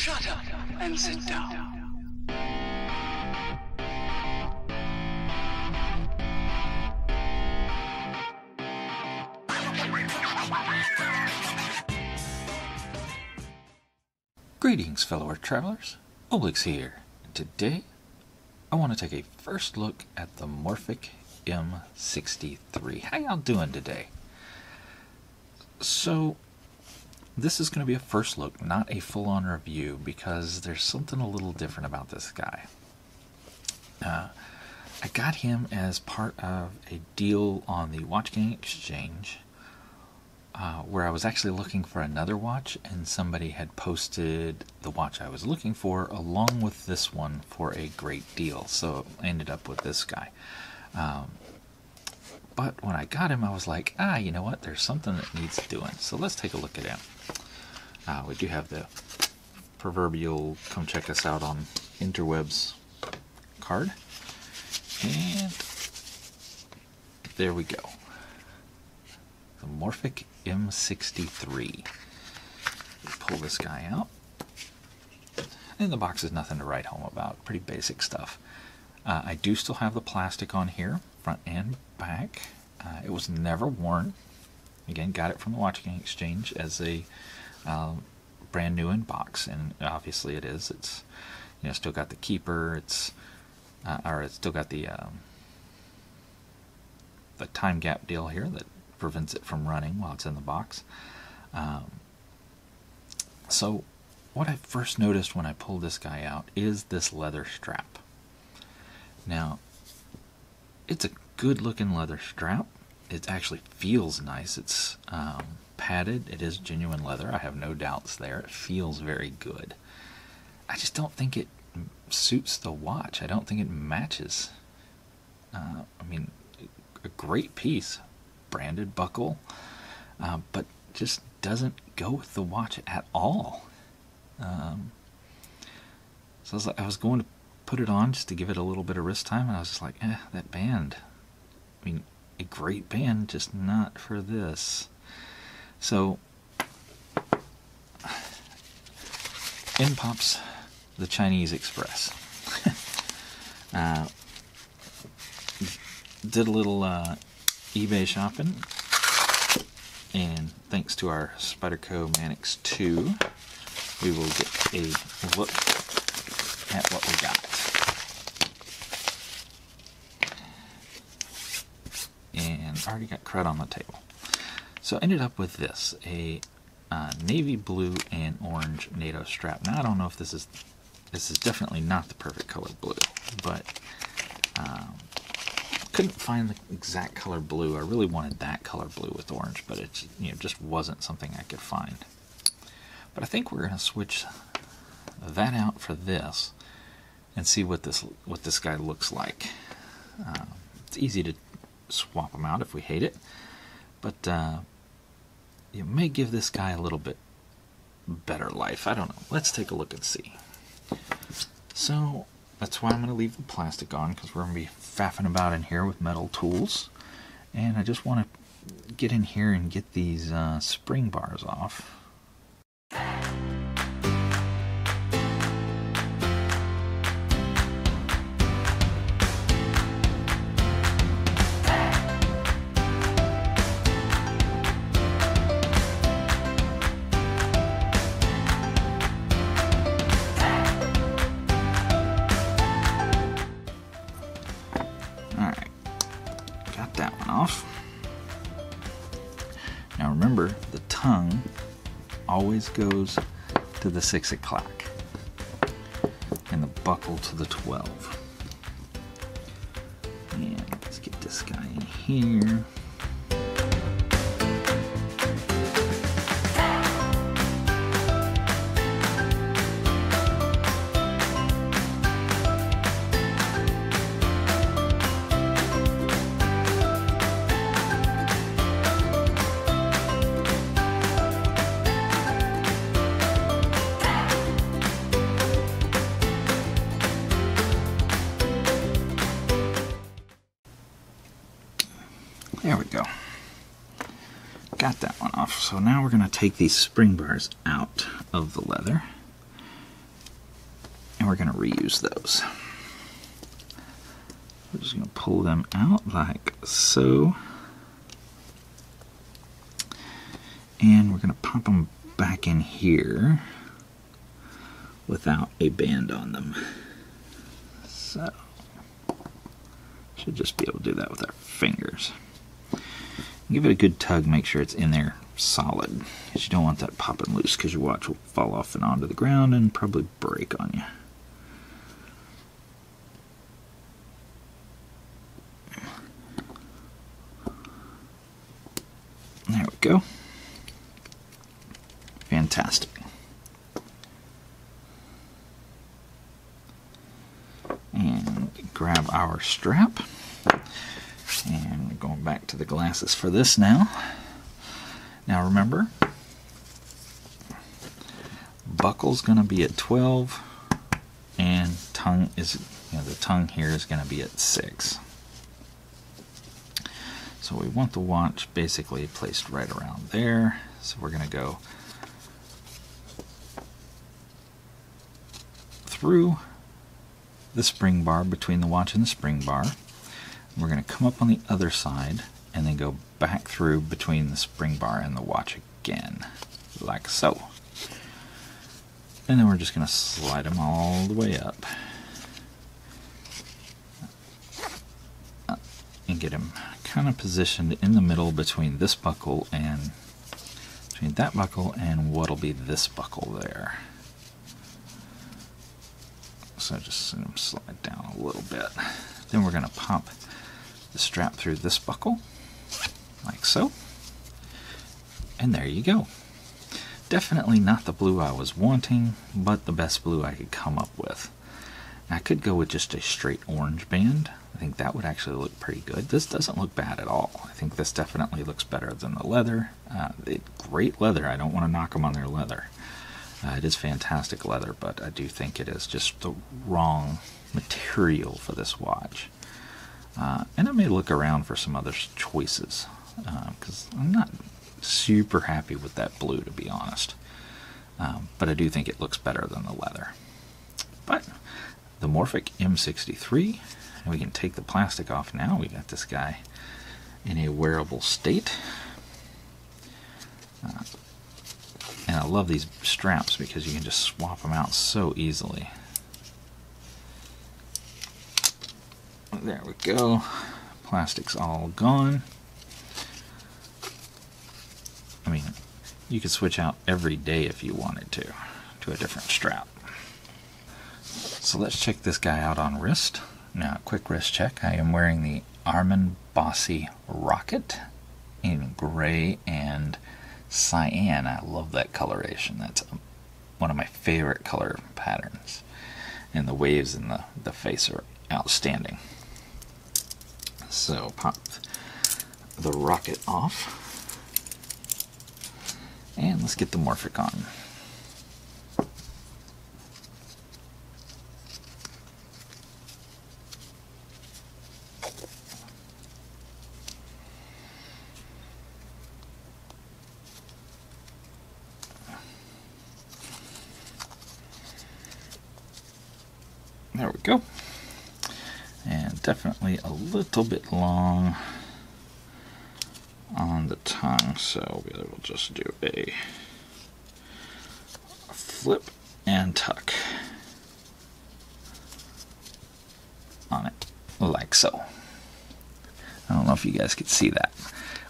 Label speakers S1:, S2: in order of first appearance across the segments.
S1: Shut up and sit down.
S2: Greetings, fellow Earth travelers. Oblix here. And today, I want to take a first look at the Morphic M63. How y'all doing today? So, this is going to be a first look, not a full-on review, because there's something a little different about this guy. Uh, I got him as part of a deal on the Watch Gang Exchange uh, where I was actually looking for another watch, and somebody had posted the watch I was looking for along with this one for a great deal. So I ended up with this guy. Um, but when I got him, I was like, ah, you know what? There's something that needs doing. So let's take a look at him. Uh, we do have the proverbial come check us out on interwebs card. And there we go the Morphic M63. Pull this guy out. And the box is nothing to write home about. Pretty basic stuff. Uh, I do still have the plastic on here, front and back. Uh, it was never worn. Again, got it from the Watch Gang Exchange as a uh, brand new in box, and obviously it is. It's you know still got the keeper. It's uh, or it's still got the um, the time gap deal here that prevents it from running while it's in the box. Um, so, what I first noticed when I pulled this guy out is this leather strap. Now, it's a good looking leather strap. It actually feels nice. It's um, padded. It is genuine leather. I have no doubts there. It feels very good. I just don't think it suits the watch. I don't think it matches. Uh, I mean, a great piece, branded buckle, uh, but just doesn't go with the watch at all. Um, so I was, I was going to put it on just to give it a little bit of wrist time, and I was just like, eh, that band. I mean, a great band, just not for this. So, in pops the Chinese Express. uh, did a little uh, eBay shopping. And thanks to our Spyderco Manix 2, we will get a look at what we got. And already got crud on the table. So I ended up with this, a uh, navy blue and orange NATO strap. Now I don't know if this is, this is definitely not the perfect color blue, but um, couldn't find the exact color blue. I really wanted that color blue with orange, but it you know just wasn't something I could find. But I think we're going to switch that out for this and see what this what this guy looks like. Uh, it's easy to swap them out if we hate it, but uh, you may give this guy a little bit better life. I don't know. Let's take a look and see. So that's why I'm going to leave the plastic on because we're going to be faffing about in here with metal tools. And I just want to get in here and get these uh, spring bars off. Now remember, the tongue always goes to the 6 o'clock and the buckle to the 12. And let's get this guy in here. Now we're going to take these spring bars out of the leather. And we're going to reuse those. We're just going to pull them out like so. And we're going to pop them back in here without a band on them. So, should just be able to do that with our fingers. Give it a good tug, make sure it's in there solid. Because you don't want that popping loose because your watch will fall off and onto the ground and probably break on you. There we go. Fantastic. And grab our strap. And going back to the glasses for this now. Now remember, buckle's going to be at 12 and tongue is you know the tongue here is going to be at 6. So we want the watch basically placed right around there. So we're going to go through the spring bar between the watch and the spring bar. We're going to come up on the other side and then go back through between the spring bar and the watch again, like so. And then we're just going to slide them all the way up. And get them kind of positioned in the middle between this buckle and between that buckle and what'll be this buckle there. So just let them slide down a little bit. Then we're going to pop the strap through this buckle like so. And there you go. Definitely not the blue I was wanting, but the best blue I could come up with. I could go with just a straight orange band. I think that would actually look pretty good. This doesn't look bad at all. I think this definitely looks better than the leather. Uh, it, great leather. I don't want to knock them on their leather. Uh, it is fantastic leather, but I do think it is just the wrong material for this watch. Uh, and I may look around for some other choices because um, I'm not super happy with that blue to be honest. Um, but I do think it looks better than the leather. But the Morphic M63, and we can take the plastic off now. We got this guy in a wearable state. Uh, and I love these straps because you can just swap them out so easily. There we go. Plastic's all gone. I mean, you could switch out every day if you wanted to, to a different strap. So let's check this guy out on wrist. Now, quick wrist check. I am wearing the Armin Bossy Rocket in gray and cyan. I love that coloration. That's one of my favorite color patterns. And the waves in the, the face are outstanding. So pop the rocket off. And let's get the Morphic on. There we go. And definitely a little bit long tongue, so we'll just do a flip and tuck on it, like so. I don't know if you guys could see that.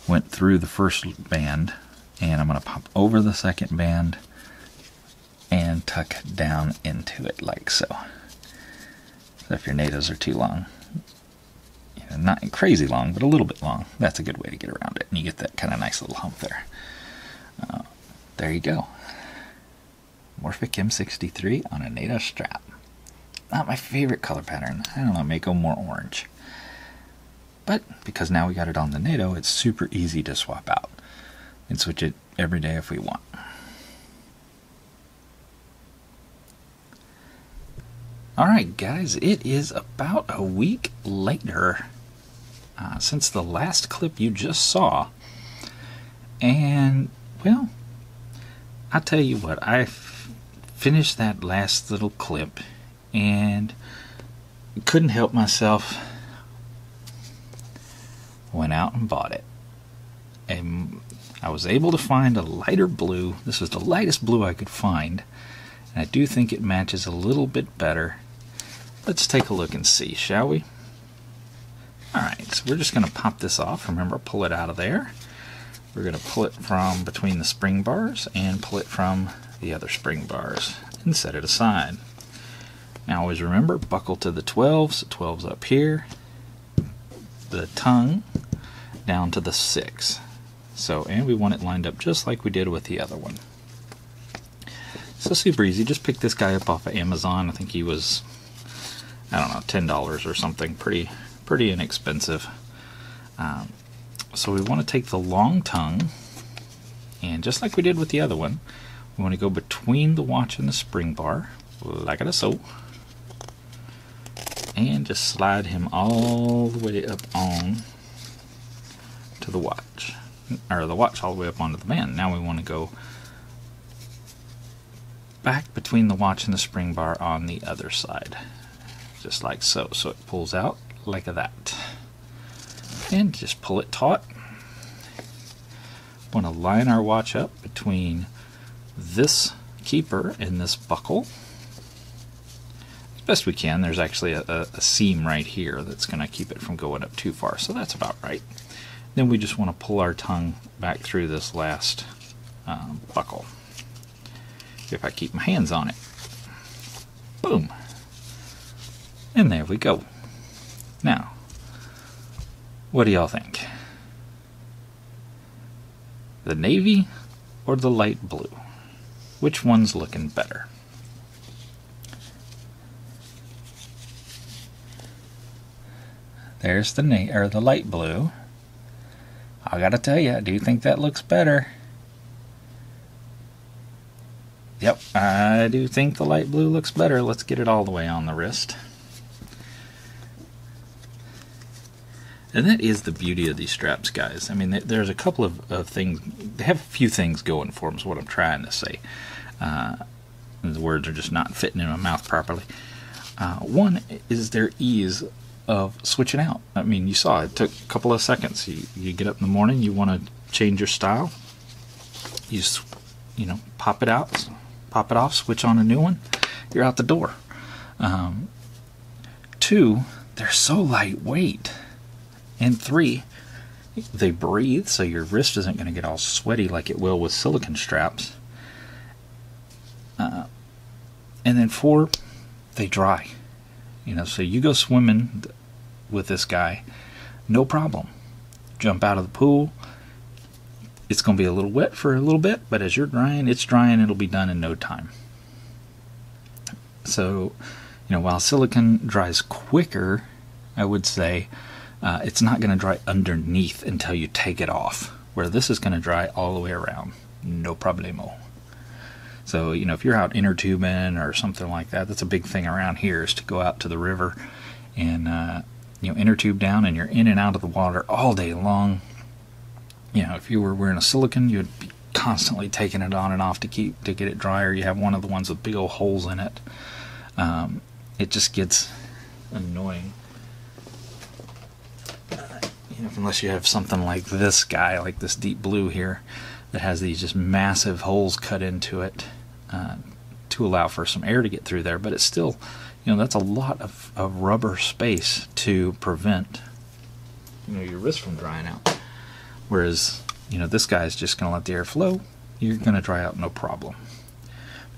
S2: Went through the first band, and I'm going to pop over the second band and tuck down into it like so. So if your NATOs are too long, not crazy long, but a little bit long. That's a good way to get around it. And you get that kind of nice little hump there. Uh, there you go. Morphic M63 on a NATO strap. Not my favorite color pattern. I don't know, make them more orange. But because now we got it on the NATO, it's super easy to swap out and switch it every day if we want. Alright, guys, it is about a week later uh, since the last clip you just saw. And, well, I'll tell you what, I finished that last little clip and couldn't help myself. Went out and bought it. And I was able to find a lighter blue. This was the lightest blue I could find. And I do think it matches a little bit better. Let's take a look and see, shall we? Alright, so we're just going to pop this off. Remember, pull it out of there. We're going to pull it from between the spring bars and pull it from the other spring bars and set it aside. Now always remember, buckle to the 12s. The 12's up here. The tongue down to the 6. So, and we want it lined up just like we did with the other one. So super easy. Just pick this guy up off of Amazon. I think he was, I don't know, ten dollars or something. Pretty, pretty inexpensive. Um, so we want to take the long tongue, and just like we did with the other one, we want to go between the watch and the spring bar, like it so, and just slide him all the way up on to the watch or the watch all the way up onto the band. Now we want to go back between the watch and the spring bar on the other side. Just like so. So it pulls out like that. And just pull it taut. Want to line our watch up between this keeper and this buckle. As best we can. There's actually a, a, a seam right here that's going to keep it from going up too far. So that's about right. Then we just want to pull our tongue back through this last um, buckle. If I keep my hands on it. Boom. And there we go. Now, what do y'all think? The navy or the light blue? Which one's looking better? There's the na- or the light blue. I gotta tell you, I do think that looks better. Yep, I do think the light blue looks better. Let's get it all the way on the wrist. And that is the beauty of these straps, guys. I mean, there's a couple of, of things, they have a few things going for them, is what I'm trying to say. Uh, the words are just not fitting in my mouth properly. Uh, one is their ease of switching out. I mean, you saw it took a couple of seconds. You, you get up in the morning, you want to change your style. You you know, pop it out, pop it off, switch on a new one. You're out the door. Um, two, they're so lightweight. And three, they breathe, so your wrist isn't going to get all sweaty like it will with silicone straps. Uh, and then four, they dry. You know, so you go swimming with this guy, no problem. Jump out of the pool. It's going to be a little wet for a little bit, but as you're drying, it's drying. It'll be done in no time. So, you know, while silicone dries quicker, I would say uh, it's not going to dry underneath until you take it off. Where this is going to dry all the way around, no problemo. So, you know, if you're out inner tubing or something like that, that's a big thing around here is to go out to the river and uh, you know inner tube down and you're in and out of the water all day long. You know if you were wearing a silicone you'd be constantly taking it on and off to keep to get it drier. You have one of the ones with big old holes in it. Um, it just gets annoying you know, unless you have something like this guy like this deep blue here that has these just massive holes cut into it uh, to allow for some air to get through there. But it's still you know that's a lot of, of rubber space to prevent you know your wrist from drying out. Whereas you know this guy's just going to let the air flow. You're going to dry out no problem.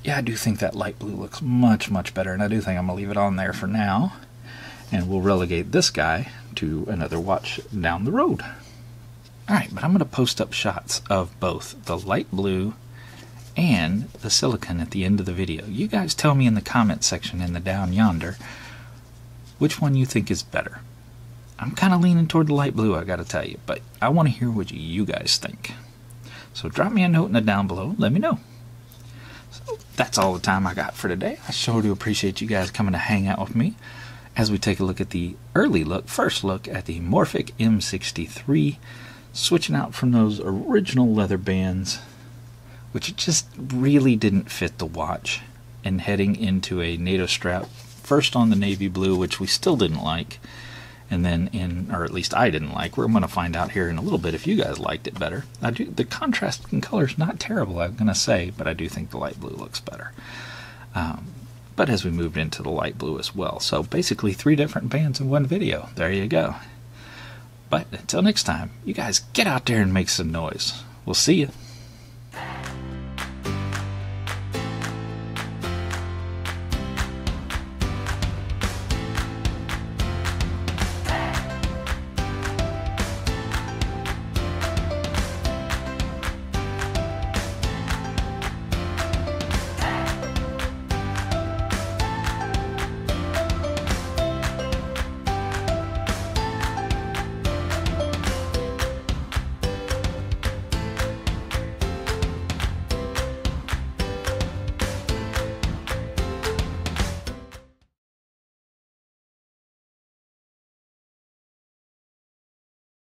S2: Yeah i do think that light blue looks much much better and i do think i'm going to leave it on there for now and we'll relegate this guy to another watch down the road all right but i'm going to post up shots of both the light blue and the silicone at the end of the video. You guys tell me in the comment section in the down yonder which one you think is better. I'm kind of leaning toward the light blue, I gotta tell you, but I want to hear what you guys think. So drop me a note in the down below, let me know. So that's all the time I got for today. I sure do appreciate you guys coming to hang out with me as we take a look at the early look, first look at the Morphic M63, switching out from those original leather bands which just really didn't fit the watch, and heading into a NATO strap first on the navy blue, which we still didn't like, and then in, or at least I didn't like. We're going to find out here in a little bit if you guys liked it better. I do. The contrast in color is not terrible, I'm going to say, but I do think the light blue looks better. Um, but as we moved into the light blue as well. So basically, three different bands in one video. There you go. But until next time, you guys get out there and make some noise. We'll see you.